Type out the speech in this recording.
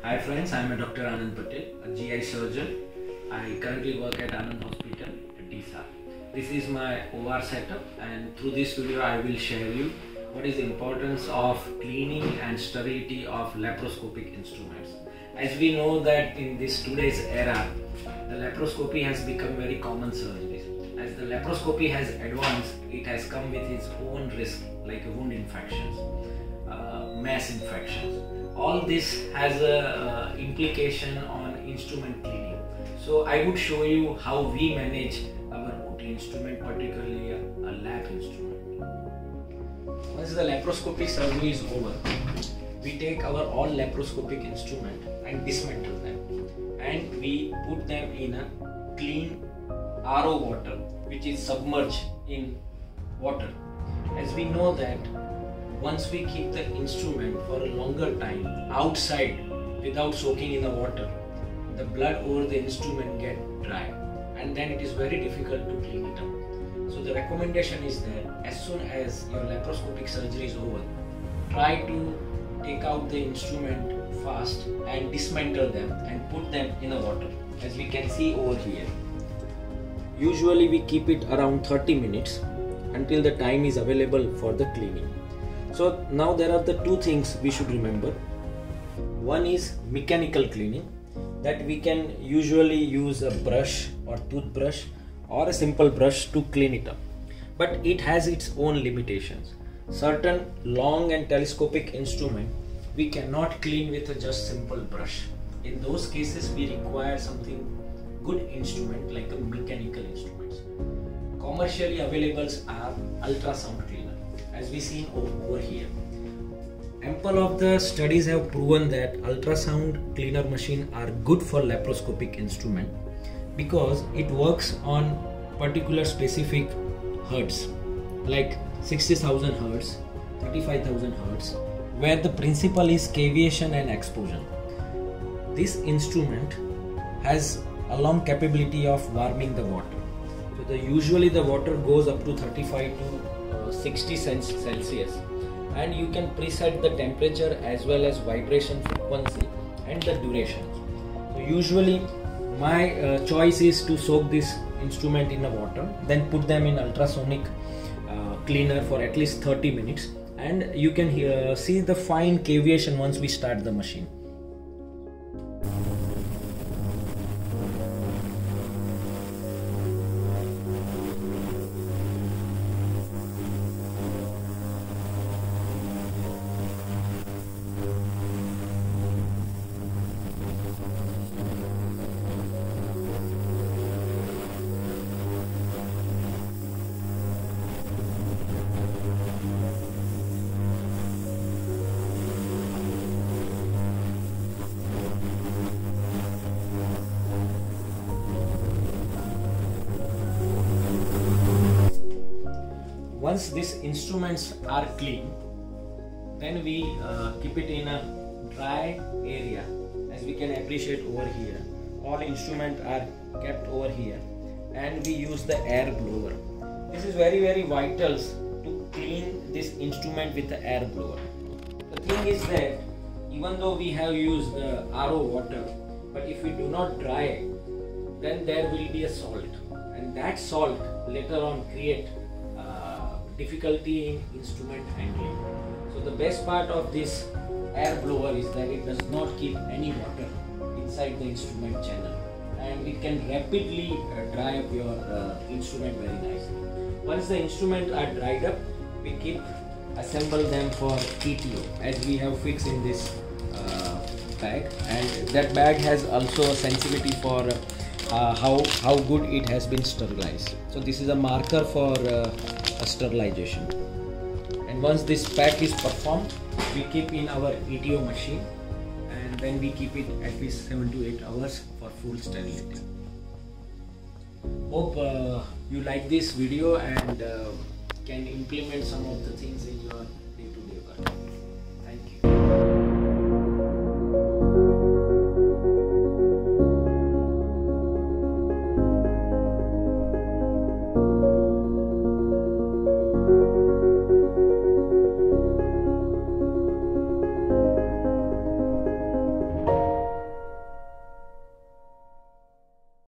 Hi friends, I am a Dr. Anand Patel, a GI surgeon. I currently work at Anand Hospital, Deesa. This is my OR setup and through this video I will share you what is the importance of cleaning and sterility of laparoscopic instruments. As we know that in this today's era, the laparoscopy has become very common surgery. As the laparoscopy has advanced, it has come with its own risk like wound infections, uh, mass infections. All this has a uh, implication on instrument cleaning. So I would show you how we manage our OT instrument, particularly a, a lap instrument. Once the laparoscopy surgery is over, we take our all laparoscopic instrument and dismantle them and we put them in a clean RO water which is submerged in water. As we know that once we keep the instrument for a longer time outside without soaking in the water, the blood over the instrument get dry and then it is very difficult to clean it up. So the recommendation is that as soon as your laparoscopic surgery is over, try to take out the instrument fast and dismantle them and put them in the water as we can see over here. Usually we keep it around 30 minutes until the time is available for the cleaning. So now there are the two things we should remember. One is mechanical cleaning that we can usually use a brush or toothbrush or a simple brush to clean it up. But it has its own limitations. Certain long and telescopic instrument we cannot clean with a just simple brush. In those cases we require something good instrument like a mechanical instruments. Commercially available are ultrasound cleaner as we seen over here. Ample of the studies have proven that ultrasound cleaner machine are good for laparoscopic instrument because it works on particular specific hertz like 60,000 hertz, 35,000 hertz where the principle is cavitation and exposure. This instrument has a long capability of warming the water. The usually the water goes up to 35 to uh, 60 Celsius and you can preset the temperature as well as vibration frequency and the duration. So usually my uh, choice is to soak this instrument in the water then put them in ultrasonic uh, cleaner for at least 30 minutes and you can hear, see the fine cavitation once we start the machine. Once these instruments are clean then we uh, keep it in a dry area as we can appreciate over here. All instruments are kept over here and we use the air blower. This is very very vital to clean this instrument with the air blower. The thing is that even though we have used the RO water but if we do not dry it then there will be a salt. And that salt later on create difficulty in instrument handling. So the best part of this air blower is that it does not keep any water inside the instrument channel and it can rapidly uh, dry up your uh, instrument very nicely. Once the instruments are dried up, we keep assemble them for ETO as we have fixed in this uh, bag and that bag has also a sensitivity for uh, how, how good it has been sterilized. So this is a marker for uh, sterilization. And once this pack is performed we keep in our ETO machine and then we keep it at least 7 to 8 hours for full sterility. Hope uh, you like this video and uh, can implement some of the things in your